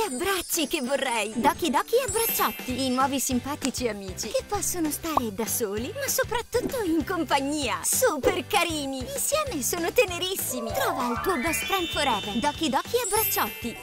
Che abbracci che vorrei! Doki Doki Abbracciotti, i nuovi simpatici amici che possono stare da soli, ma soprattutto in compagnia. Super carini! Insieme sono tenerissimi! Trova il tuo best friend forever. Doki Doki Abbracciotti.